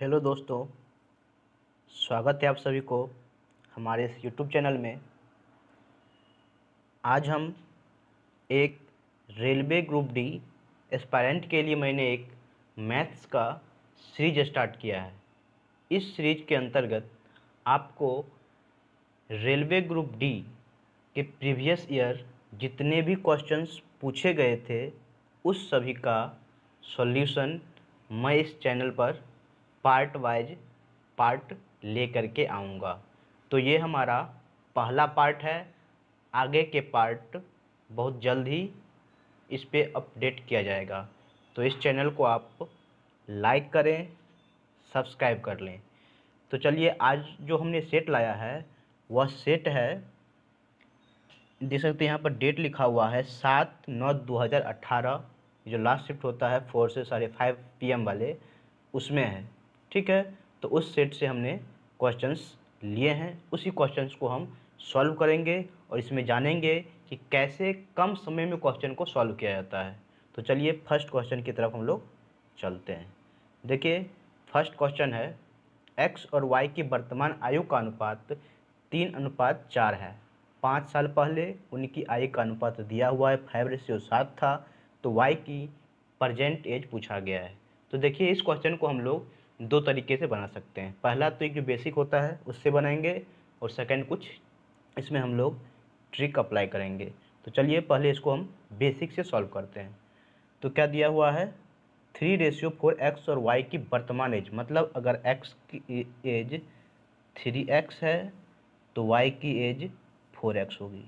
Hello दोस्तों, स्वागत है आप सभी को हमारे इस यूट्यूब चैनल में। आज हम एक रेलवे ग्रुप डी एस्पायरेंट के लिए मैंने एक मैथ्स का सीरीज़ स्टार्ट किया है। इस सीरीज़ के अंतर्गत आपको रेलवे ग्रुप डी के प्रीवियस ईयर जितने भी क्वेश्चंस पूछे गए थे, उस सभी का सॉल्यूशन मैं इस चैनल पर पार्ट वाइज पार्ट ले करके आऊँगा। तो ये हमारा पहला पार्ट है। आगे के पार्ट बहुत जल्द ही इस पर अपडेट किया जाएगा। तो इस चैनल को आप लाइक करें सब्सक्राइब कर लें। तो चलिए आज जो हमने सेट लाया है, वह सेट है। देख सकते हैं यहाँ पर डेट लिखा हुआ है सात नौ दो हज़ार अट्ठारह जो लास्ट शिफ्ट होता है फोर से साढ़े फाइव पी वाले, उसमें है। ठीक है? तो उस सेट से हमने क्वेश्चंस लिए हैं। उसी क्वेश्चंस को हम सॉल्व करेंगे और इसमें जानेंगे कि कैसे कम समय में क्वेश्चन को सॉल्व किया जाता है। तो चलिए फ़र्स्ट क्वेश्चन की तरफ़ हम लोग चलते हैं। देखिए फ़र्स्ट क्वेश्चन है एक्स और वाई की वर्तमान आयु का अनुपात तीन अनुपात चार है। पाँच साल पहले उनकी आयु का अनुपात दिया हुआ है, फाइव रेशियो सात था। तो वाई की प्रजेंट एज पूछा गया है। तो देखिए, इस क्वेश्चन को हम लोग दो तरीके से बना सकते हैं। पहला तो एक जो बेसिक होता है, उससे बनाएँगे और सेकंड कुछ इसमें हम लोग ट्रिक अप्लाई करेंगे। तो चलिए पहले इसको हम बेसिक से सॉल्व करते हैं। तो क्या दिया हुआ है? थ्री रेशियो फोर एक्स और वाई की वर्तमान एज मतलब अगर एक्स की एज थ्री एक्स है तो वाई की एज फोर एक्स होगी।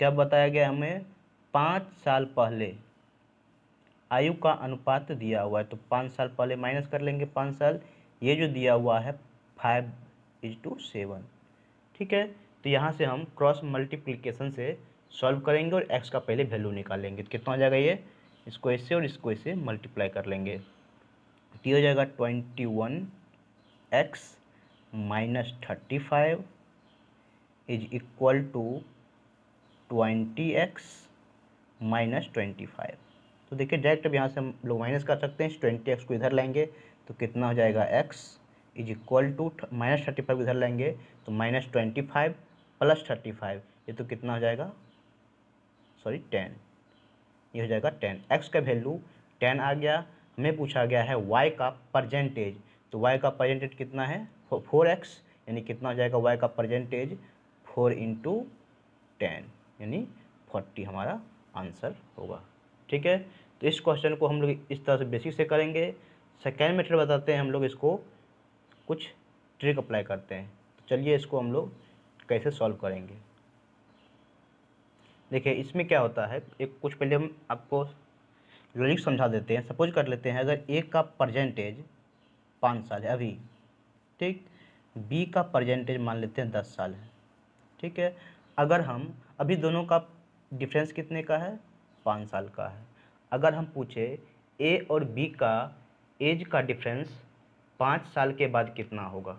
क्या बताया गया हमें? पाँच साल पहले आयु का अनुपात दिया हुआ है तो पाँच साल पहले माइनस कर लेंगे पाँच साल। ये जो दिया हुआ है फाइव इज़ टू सेवन ठीक है? तो यहाँ से हम क्रॉस मल्टीप्लिकेशन से सॉल्व करेंगे और एक्स का पहले वैल्यू निकालेंगे। तो कितना हो जाएगा ये? इसको इससे और इसको इससे मल्टीप्लाई कर लेंगे। तो ये हो जाएगा twenty one x minus thirty five is equal to twenty x minus twenty five तो देखिए डायरेक्ट अब यहाँ से हम लोग माइनस कर सकते हैं ट्वेंटी एक्स को इधर लाएँगे तो कितना हो जाएगा x is equal to minus thirty five इधर लाएँगे तो minus twenty five plus thirty five ये तो कितना हो जाएगा? सॉरी टेन ये हो जाएगा टेन एक्स का वैल्यू टेन आ गया, हमें पूछा गया है वाई का परजेंटेज तो वाई का परजेंटेज कितना है? फोर एक्स यानी कितना हो जाएगा वाई का परजेंटेज फोर इंटू टेन यानी फोर्टी हमारा आंसर होगा। ठीक है? तो इस क्वेश्चन को हम लोग इस तरह से बेसिक से करेंगे। सेकेंड मेथड बताते हैं हम लोग इसको, कुछ ट्रिक अप्लाई करते हैं। तो चलिए इसको हम लोग कैसे सॉल्व करेंगे। देखिए, इसमें क्या होता है, एक कुछ पहले हम आपको लॉजिक समझा देते हैं। सपोज़ कर लेते हैं, अगर ए का परजेंटेज पाँच साल है, अभी, ठीक? बी का परजेंटेज मान लेते हैं दस साल है, ठीक है? अगर हम, अभी दोनों का डिफरेंस कितने का है? पाँच साल का है। अगर हम पूछे ए और बी का एज का डिफरेंस पाँच साल के बाद कितना होगा?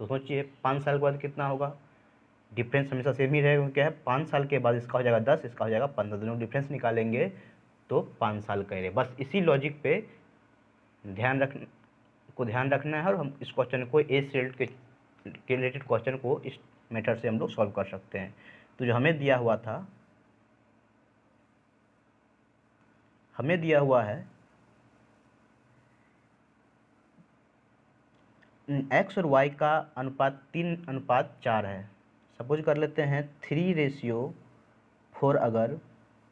तो सोचिए, पाँच साल के बाद कितना होगा? डिफरेंस हमेशा सेम ही रहेगा, क्या है? पाँच साल के बाद इसका हो जाएगा दस, इसका हो जाएगा पंद्रह। दोनों डिफरेंस निकालेंगे तो पाँच साल कह रहे बस इसी लॉजिक पे ध्यान रख, को ध्यान रखना है और हम इस क्वेश्चन को ए से के रिलेटेड क्वेश्चन को इस मेथड से हम लोग सॉल्व कर सकते हैं। तो जो हमें दिया हुआ था हमें दिया हुआ है। एक्स और वाई का अनुपात तीन अनुपात चार है। सपोज़ कर लेते हैं थ्री रेशियो फोर अगर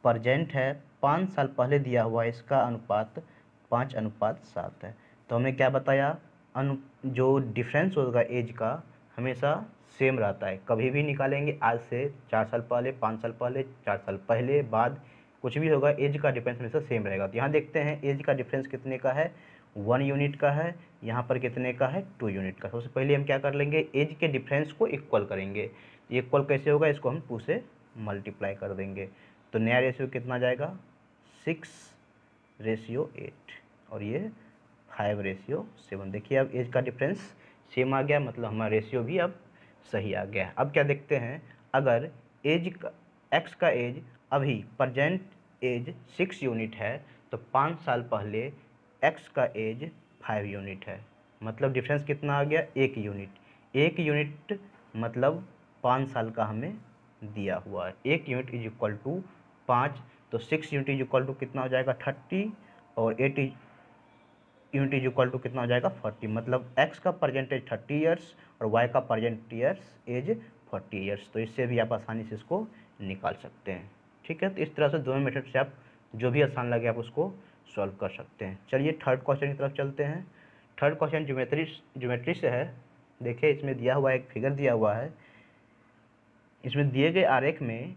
प्रजेंट है, पाँच साल पहले दिया हुआ है इसका अनुपात पाँच अनुपात सात है। तो हमने क्या बताया? अनु, जो डिफरेंस होगा एज का, हमेशा सेम रहता है। कभी भी निकालेंगे, आज से चार साल पहले, पाँच साल पहले, चार साल पहले, बाद कुछ भी होगा, एज का डिफरेंस हमेशा सेम रहेगा। तो यहाँ देखते हैं, एज का डिफरेंस कितने का है? वन यूनिट का है, यहाँ पर कितने का है? टू यूनिट का। सबसे पहले हम क्या कर लेंगे? एज के डिफरेंस को इक्वल करेंगे। इक्वल कैसे होगा? इसको हम टू से मल्टीप्लाई कर देंगे। तो नया रेशियो कितना जाएगा? सिक्स रेशियो एट और ये फाइव रेशियो सेवन देखिए अब एज का डिफरेंस सेम आ गया मतलब हमारा रेशियो भी अब सही आ गया। अब क्या देखते हैं? अगर एज का एक्स का एज अभी प्रजेंट एज सिक्स यूनिट है तो पाँच साल पहले एक्स का एज फाइव यूनिट है। मतलब डिफरेंस कितना आ गया? एक यूनिट एक यूनिट मतलब पाँच साल का हमें दिया हुआ है। एक यूनिट इज़ इक्वल टू पाँच तो six unit is equal to कितना हो जाएगा? थर्टी और eight unit is equal to कितना हो जाएगा? फोर्टी मतलब एक्स का प्रजेंट एज थर्टी ईयर्स और वाई का present years age forty years तो इससे भी आप आसानी से इसको निकाल सकते हैं। ठीक है? तो इस तरह से दोनों मेथड से आप जो भी आसान लगे, आप उसको सॉल्व कर सकते हैं। चलिए थर्ड क्वेश्चन की तरफ़ चलते हैं। थर्ड क्वेश्चन ज्योमेट्री ज्योमेट्री से है। देखिए, इसमें दिया हुआ एक फिगर दिया हुआ है। इसमें दिए गए आरेख में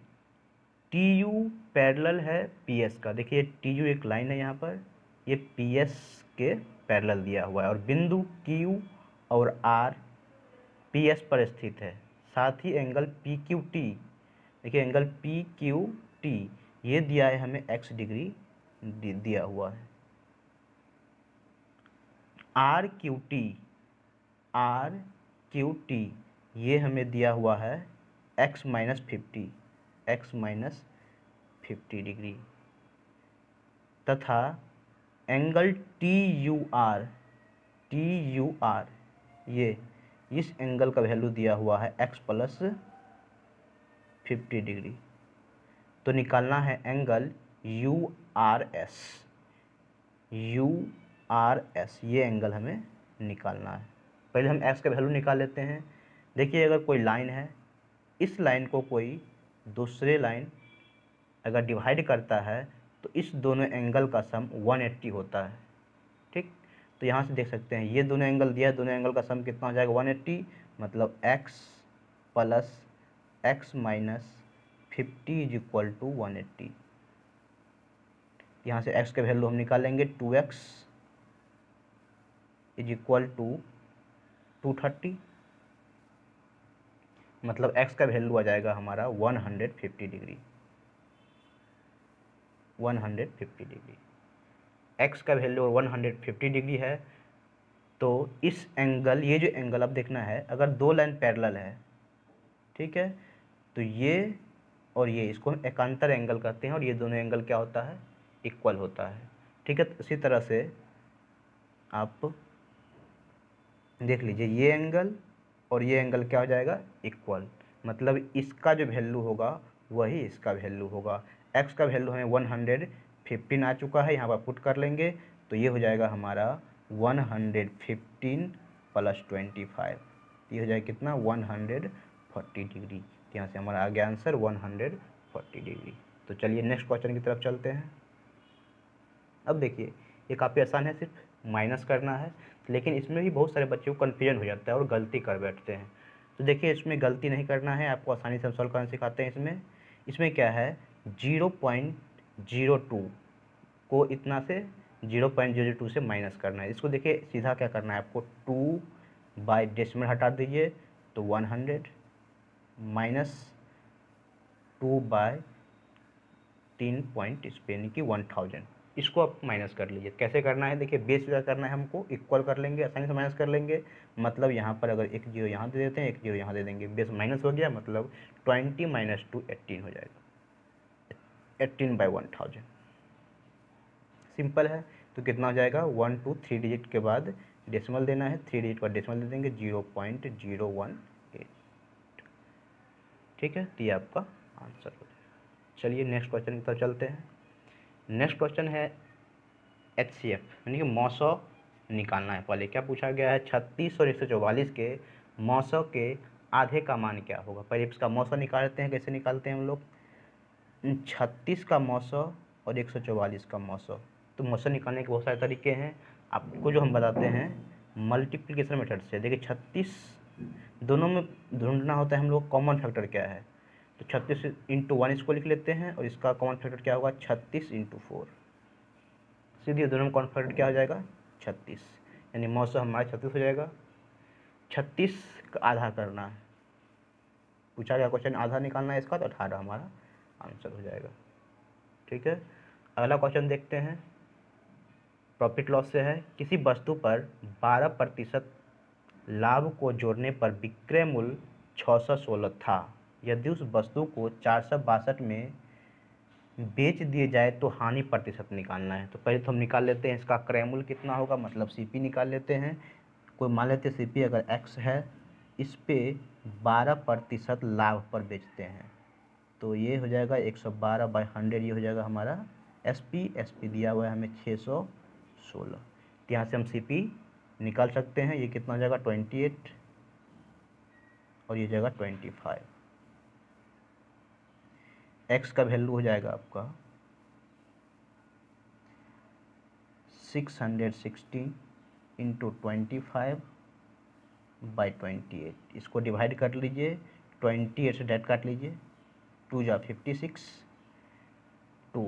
टी यू पैरल है पी एस का। देखिए टी यू एक लाइन है यहाँ पर। ये पी एस के पैरल दिया हुआ है और बिंदु क्यू और आर पी एस पर स्थित है। साथ ही एंगल पी क्यू टी देखिए एंगल पी क्यू टी ये दिया है हमें एक्स डिग्री दिया हुआ है। R Q T R Q T ये हमें दिया हुआ है x minus fifty x minus fifty degree तथा angle T U R T U R ये इस एंगल का वैल्यू दिया हुआ है एक्स प्लस फिफ्टी डिग्री तो निकालना है angle U R S U R S ये एंगल हमें निकालना है। पहले हम एक्स का वैल्यू निकाल लेते हैं। देखिए, अगर कोई लाइन है, इस लाइन को कोई दूसरे लाइन अगर डिवाइड करता है तो इस दोनों एंगल का सम 180 होता है। ठीक? तो यहाँ से देख सकते हैं, ये दोनों एंगल दिया है, दोनों एंगल का सम कितना हो जाएगा 180 मतलब x plus x minus fifty is equal to one eighty. यहाँ से x का वैल्यू हम निकालेंगे two x is equal to two thirty मतलब x का वैल्यू आ जाएगा हमारा one hundred fifty degree one hundred fifty degree x का value one hundred fifty degree है तो इस एंगल ये जो एंगल अब देखना है, अगर दो लाइन पैरेलल है, ठीक है तो ये और ये इसको हम एकांतर एंगल कहते हैं और ये दोनों एंगल क्या होता है? इक्वल होता है। ठीक है इसी तरह से आप देख लीजिए, ये एंगल और ये एंगल क्या हो जाएगा? इक्वल मतलब इसका जो वैल्यू होगा, वही इसका वैल्यू होगा। एक्स का वैल्यू हमें वन हंड्रेड फिफ्टीन आ चुका है, यहाँ पर पुट कर लेंगे तो ये हो जाएगा हमारा one hundred fifteen plus twenty five ये हो जाएगा कितना? वन हंड्रेड फोर्टी डिग्री तो यहाँ से हमारा आ गया answer one hundred forty degree तो चलिए नेक्स्ट क्वेश्चन की तरफ़ चलते हैं। अब देखिए, ये काफ़ी आसान है, सिर्फ़ माइनस करना है, लेकिन इसमें भी बहुत सारे बच्चों को कन्फ्यूज़न हो जाता है और गलती कर बैठते हैं। तो देखिए, इसमें गलती नहीं करना है, आपको आसानी से हम सॉल्व करना सिखाते हैं इसमें। इसमें क्या है? ज़ीरो पॉइंट ज़ीरो टू को इतना से ज़ीरो पॉइंट ज़ीरो टू से माइनस करना है। इसको देखिए, सीधा क्या करना है आपको? टू बाई डेसिमल हटा दीजिए तो one hundred minus two by तीन पॉइंट इस पे, यानी कि वन थाउज़ेंड इसको आप माइनस कर लीजिए। कैसे करना है? देखिए बेस क्या करना है हमको इक्वल कर लेंगे, आसानी से माइनस कर लेंगे। मतलब यहाँ पर अगर एक ज़ीरो यहाँ दे देते हैं, एक ज़ीरो यहाँ दे देंगे। बेस माइनस हो गया मतलब ट्वेंटी माइनस टू एट्टीन हो जाएगा। Eighteen by one thousand simple है। तो कितना हो जाएगा? वन टू थ्री डिजिट के बाद डेसिमल देना है। थ्री डिजिट का डेसिमल दे देंगे ज़ीरो पॉइंट ज़ीरो वन ठीक है? तो ये आपका आंसर हो जाएगा। चलिए नेक्स्ट क्वेश्चन की तरफ़ चलते हैं। नेक्स्ट क्वेश्चन है एच सी एफ़ यानी कि मौसौ निकालना है। पहले क्या पूछा गया है? छत्तीस और एक सौ चौवालीस के मौसौ के आधे का मान क्या होगा? पहले इसका मौसम निकालते हैं, कैसे निकालते हैं हम लोग? छत्तीस का मौसौ और एक सौ चौवालीस का मौसौ तो मौसम निकालने के बहुत सारे तरीके हैं। आपको जो हम बताते हैं मल्टीप्लिकेशन मेथड से। देखिए, छत्तीस दोनों में ढूंढना होता है हम लोग कॉमन फैक्टर क्या है? तो छत्तीस इंटू वन इसको लिख लेते हैं और इसका कॉमन फैक्टर क्या होगा? छत्तीस इंटू फोर सीधे दोनों में कॉमन फैक्टर क्या हो जाएगा? छत्तीस। यानी मौसम हमारा छत्तीस हो जाएगा। छत्तीस का आधा करना है। पूछा गया क्वेश्चन आधा निकालना है इसका तो अठारह हमारा आंसर हो जाएगा। ठीक है? अगला क्वेश्चन देखते हैं। प्रॉफिट लॉस से है। किसी वस्तु पर बारह प्रतिशत लाभ को जोड़ने पर विक्रय मूल्य छः सौ सोलह था। यदि उस वस्तु को चार सौ बासठ में बेच दिए जाए तो हानि प्रतिशत निकालना है। तो पहले तो हम निकाल लेते हैं, इसका क्रय मूल्य कितना होगा? मतलब सीपी निकाल लेते हैं। कोई मान लेते सी पी अगर एक्स है, इस पे बारह प्रतिशत लाभ पर बेचते हैं। तो ये हो जाएगा एक सौ बारह बाई हंड्रेड ये हो जाएगा हमारा एस पी एस पी दिया हुआ है हमें छः सौ सोलह। तो यहाँ से हम सी पी निकाल सकते हैं। ये कितना जाएगा? Twenty eight. और ये जाएगा ट्वेंटी फाइव। एक्स का वैल्यू हो जाएगा आपका six hundred sixty into twenty five by twenty eight. इसको डिवाइड कर लीजिए। ट्वेंटी एट से डेट काट लीजिए। टू जा फिफ्टी सिक्स। टू,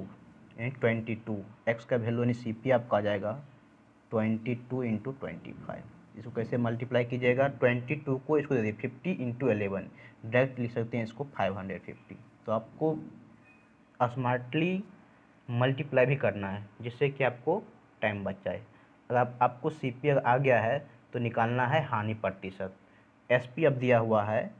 यानी ट्वेंटी टू। एक्स का वैल्यू यानी सी पी आपका आ जाएगा twenty two into twenty five. इसको कैसे मल्टीप्लाई कीजिएगा? ट्वेंटी टू को इसको दे दिए फिफ्टी इंटू एलेवन डायरेक्ट लिख सकते हैं इसको फाइव हंड्रेड फिफ्टी तो आपको स्मार्टली मल्टीप्लाई भी करना है जिससे कि आपको टाइम बच जाए। अगर आप, आपको सी पी आ गया है तो निकालना है हानि प्रतिशत। एस पी अब दिया हुआ है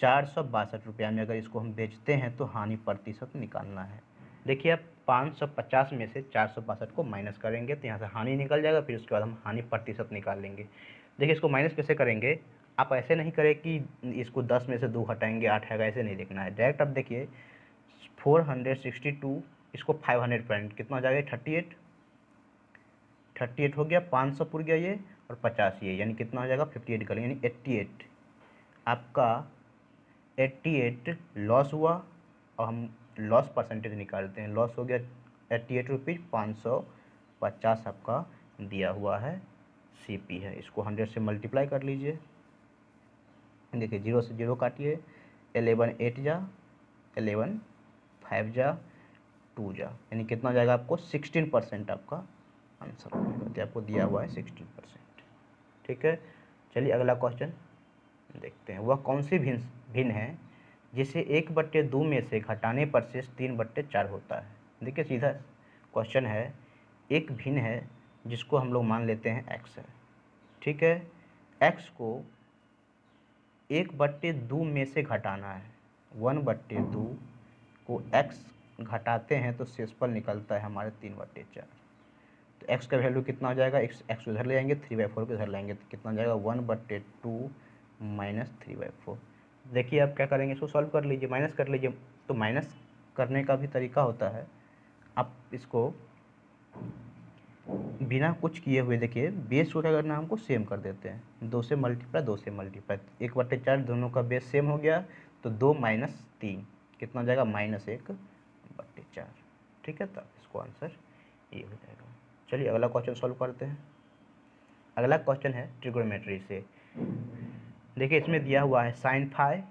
चार सौ बासठ रुपया में। अगर इसको हम बेचते हैं तो हानि प्रतिशत निकालना है। देखिए आप पाँच सौ पचास में से चार सौ बासठ को माइनस करेंगे तो यहाँ से हानि निकल जाएगा, फिर उसके बाद हम हानि प्रतिशत निकाल लेंगे। देखिए इसको माइनस कैसे करेंगे? आप ऐसे नहीं करें कि इसको दस में से दो हटाएँगे, आठ आएगा ऐसे नहीं लिखना है। डायरेक्ट आप देखिए, फोर हंड्रेड सिक्सटी टू, इसको फाइव हंड्रेड पॉइंट, कितना हो जाएगा? Thirty eight. थर्टी एट हो गया, पाँच सौ पुर गया ये, और पचास ये, यानी कितना हो जाएगा? फिफ्टी एट करेंगे यानी एट्टी एट। आपका एट्टी एट लॉस हुआ, और हम लॉस परसेंटेज निकालते हैं। लॉस हो गया एट्टी एट रुपीज़ पाँच सौ पचास आपका दिया हुआ है सी पी है। इसको हंड्रेड से मल्टीप्लाई कर लीजिए। देखिए ज़ीरो से ज़ीरो काटिए। एलेवन एट जा एलेवन फाइव जा टू जा। यानी कितना जाएगा आपको? सिक्सटीन परसेंट आपका आंसर आपको दिया हुआ है सिक्सटीन परसेंट ठीक है? चलिए अगला क्वेश्चन देखते हैं। वह कौन सी भिन्न भिन्न है? जिसे एक बट्टे दो में से घटाने पर शेष तीन बट्टे चार होता है। देखिए, सीधा क्वेश्चन है। एक भिन्न है जिसको हम लोग मान लेते हैं एक्स है। ठीक है? एक्स को एक बट्टे दो में से घटाना है। वन बट्टे दो को एक्स घटाते हैं तो शेषफल निकलता है हमारे तीन बट्टे चार। तो एक्स का वैल्यू कितना हो जाएगा? एक्स एक्स उधर ले जाएँगे थ्री बाई फोर को इधर लाएँगे तो कितना हो जाएगा? वन बट्टे two minus three by four देखिए आप क्या करेंगे, इसको सॉल्व कर लीजिए माइनस कर लीजिए। तो माइनस करने का भी तरीका होता है। आप इसको बिना कुछ किए हुए देखिए बेस को क्या करना हमको सेम कर देते हैं, दो से मल्टीप्लाई दो से मल्टीप्लाई एक बट्टे चार दोनों का बेस सेम हो गया तो दो माइनस तीन। कितना जाएगा? माइनस एक बट्टे चार। ठीक है, तब इसको आंसर ये हो जाएगा। चलिए अगला क्वेश्चन सॉल्व करते हैं। अगला क्वेश्चन है ट्रिगोनोमेट्री से। देखिए, इसमें दिया हुआ है sine five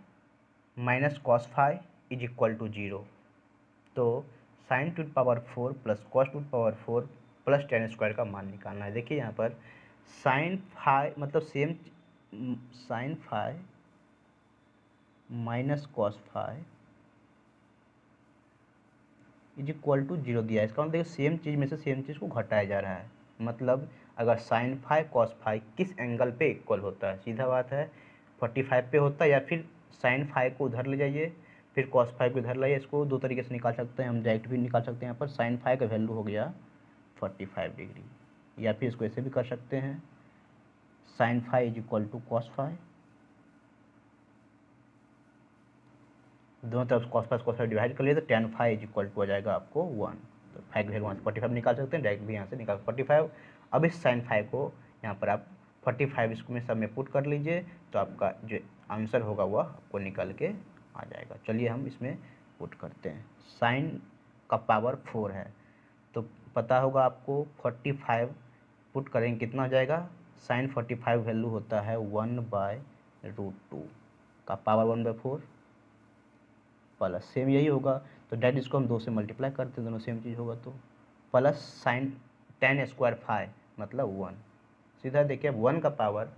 minus cos five is equal to zero तो sine two power four plus cos two power four plus ten square का मान निकालना है। देखिए, यहाँ पर साइन फाइव मतलब same sine five minus cos five is equal to zero दिया है। इसका मतलब देखिए सेम चीज़ में से सेम चीज़ को घटाया जा रहा है। मतलब अगर साइन फाइव कॉस फाइव किस एंगल पे इक्वल होता है? सीधा बात है फोर्टी फाइव पे होता है या फिर साइन फाइव को उधर ले जाइए, फिर कॉस फाइव को इधर लाइए, इसको दो तरीके से निकाल सकते हैं, हम डायरेक्ट भी निकाल सकते हैं, यहाँ पर साइन फाइव का वैल्यू हो गया फोर्टी फाइव डिग्री, या फिर इसको ऐसे भी कर सकते हैं, sine five is equal to cos five, दोनों तरफ़ cos five cos five divide कर लिए तो ten five is equal to आ जाएगा आपको वन तो फाइव वैल्यू से फोर्टी फाइव निकाल सकते हैं, डायरेक्ट भी यहाँ से निकाल फोर्टी फाइव, अब इस साइन फाइव को यहाँ पर आप फोर्टी फाइव इसको में सब में पुट कर लीजिए तो आपका जो आंसर होगा वह आपको निकल के आ जाएगा। चलिए हम इसमें पुट करते हैं। साइन का पावर फोर है। तो पता होगा आपको फोर्टी फाइव पुट करेंगे कितना हो जाएगा? साइन फोर्टी फाइव वैल्यू होता है वन बाय रूट टू का power one by four plus same यही होगा। तो डेट इसको हम दो से मल्टीप्लाई करते हैं, दोनों सेम चीज़ होगा तो। Plus sine ten square five मतलब वन। सीधा देखिए वन का पावर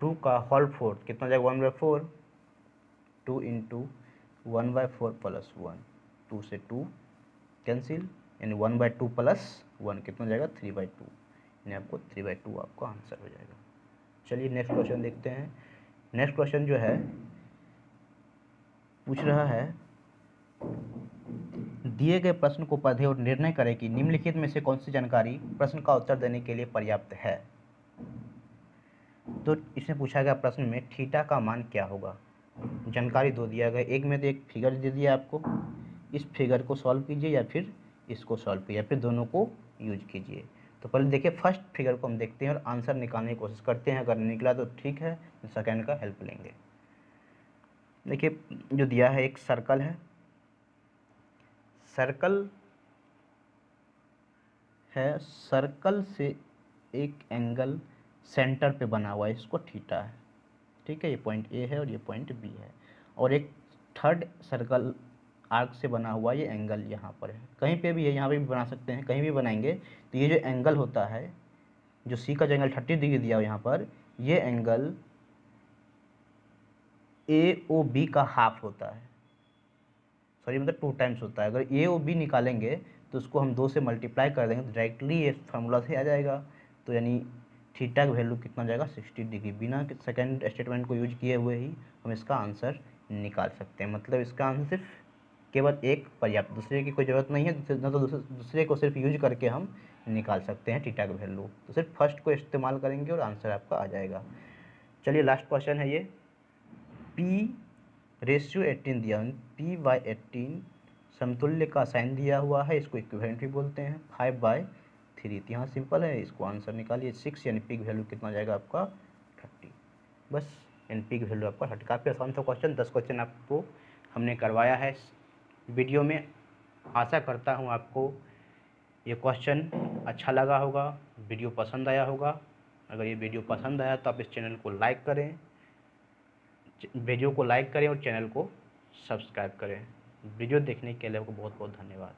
टू का होल फोर कितना जाएगा one by four two into one by four plus one two से टू कैंसिल यानी one by two plus one कितना जाएगा? थ्री बाई टू यानी आपको थ्री बाई टू आपका आंसर हो जाएगा। चलिए नेक्स्ट क्वेश्चन देखते हैं। नेक्स्ट क्वेश्चन जो है, पूछ रहा है दिए गए प्रश्न को पढ़े और निर्णय करें कि निम्नलिखित में से कौन सी जानकारी प्रश्न का उत्तर देने के लिए पर्याप्त है। तो इसमें पूछा गया प्रश्न में थीटा का मान क्या होगा? जानकारी दो दिया गया। एक में तो एक फिगर दे दिया आपको। इस फिगर को सॉल्व कीजिए या फिर इसको सॉल्व कीजिए या फिर दोनों को यूज़ कीजिए। तो पहले देखिए, फ़र्स्ट फिगर को हम देखते हैं और आंसर निकालने की कोशिश करते हैं। अगर निकला तो ठीक है, सेकेंड का हेल्प लेंगे। देखिए, जो दिया है, एक सर्कल है। सर्कल है, सर्कल से एक एंगल सेंटर पे बना हुआ है, इसको थीटा है। ठीक है, ये पॉइंट ए है और ये पॉइंट बी है। और एक थर्ड सर्कल आर्क से बना हुआ ये एंगल यहाँ पर है। कहीं पे भी है यहाँ पे भी बना सकते हैं, कहीं भी बनाएँगे तो ये जो एंगल होता है, जो सी का जो एंगल थर्टी डिग्री दिया हुआ यहाँ पर, ये एंगल ए ओ बी का हाफ़ होता है। सॉरी मतलब टू टाइम्स होता है। अगर ए ओ बी निकालेंगे तो उसको हम दो से मल्टीप्लाई कर देंगे तो डायरेक्टली ये फार्मूला से आ जाएगा। तो यानी थीटा का वैल्यू कितना जाएगा? सिक्सटी डिग्री बिना सेकेंड स्टेटमेंट को यूज़ किए हुए ही हम इसका आंसर निकाल सकते हैं। मतलब इसका आंसर सिर्फ़ केवल एक पर्याप्त, दूसरे की कोई ज़रूरत नहीं है। न तो दूसरे को सिर्फ़ यूज़ करके हम निकाल सकते हैं टीटा का वैल्यू तो सिर्फ़ फ़र्स्ट को इस्तेमाल करेंगे और आंसर आपका आ जाएगा। चलिए लास्ट क्वेश्चन है ये। पी रेशियो एट्टीन दिया पी बाई एट्टीन समतुल्य का साइन दिया हुआ है। इसको इक्विवेलेंट भी बोलते हैं। फाइव बाई थ्री तो यहाँ सिंपल है। इसको आंसर निकालिए। सिक्स यानी पी वैल्यू कितना जाएगा आपका? थर्टी बस, यानी पी की वैल्यू आपका थर्टी काफ़ी आसान था क्वेश्चन दस क्वेश्चन आपको हमने करवाया है। वीडियो में आशा करता हूँ आपको ये क्वेश्चन अच्छा लगा होगा। वीडियो पसंद आया होगा। अगर ये वीडियो पसंद आया तो आप इस चैनल को लाइक करें। वीडियो को लाइक करें और चैनल को सब्सक्राइब करें। वीडियो देखने के लिए आपको बहुत बहुत धन्यवाद।